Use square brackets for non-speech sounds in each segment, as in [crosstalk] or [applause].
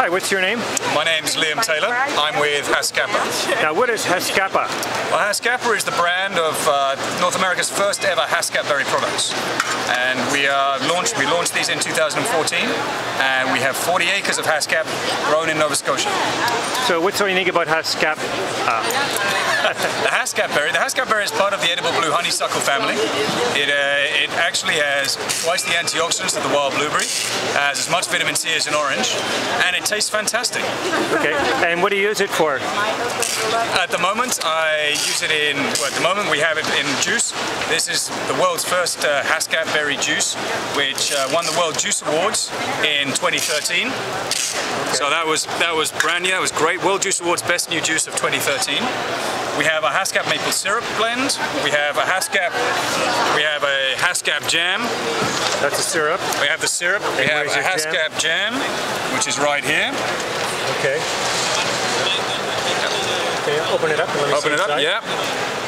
Hi, what's your name? My name's Liam Taylor. I'm with Haskapa. Now, what is Haskapa? Well, Haskapa is the brand of uh, North America's first ever Haskap berry products. And we uh, launched we launched these in 2014, and we have 40 acres of Haskap grown in Nova Scotia. So, what's so unique about Haskap? Uh, [laughs] the Haskap berry. The Haskap berry is part of the edible blue honeysuckle family. It uh, it actually has twice the antioxidants of the wild blueberry, has as much vitamin C as an orange, and it tastes fantastic. Okay. And what do you use it for? At the moment, I use it in. Well, at the moment, we have it in juice. This is the world's first uh, berry juice, which uh, won the World Juice Awards in 2013. Okay. So that was that was brand new. That was great. World Juice Awards Best New Juice of 2013. We have a Haskap maple syrup blend. We have a Haskap. We have a Haskap jam. That's a syrup. We have the syrup. We have a Haskap jam? jam, which is right here. Okay. Okay, open it up and let me Open it up, yeah.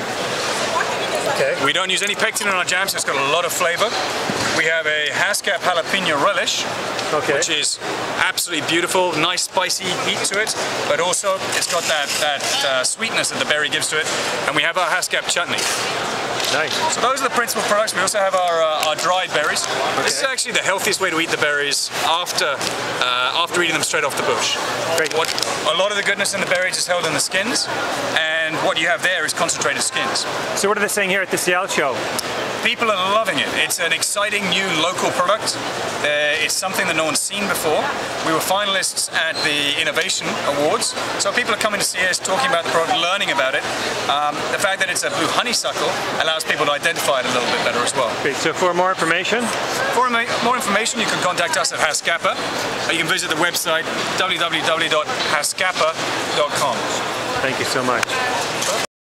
Okay. We don't use any pectin in our jam, so it's got a lot of flavor. We have a Haskap jalapeno relish, okay. which is absolutely beautiful, nice spicy heat to it, but also it's got that, that uh, sweetness that the berry gives to it. And we have our Haskap chutney. Nice. So those are the principal products. We also have our, uh, our dried berries. Okay. This is actually the healthiest way to eat the berries after uh, after eating them straight off the bush. Great. What, a lot of the goodness in the berries is held in the skins, and what you have there is concentrated skins. So what are they saying here at the SIAL show? People are loving it. It's an exciting new local product. Uh, it's something that no one's seen before. We were finalists at the Innovation Awards, so people are coming to see us, talking about the product, learning about it. Um, the fact that it's a blue honeysuckle allows people to identify it a little bit better as well. Great. So for more information? For more information, you can contact us at Haskapa. Uh, you can visit the website www.haskapa.com. Thank you so much.